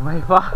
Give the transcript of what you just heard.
Vai, vá.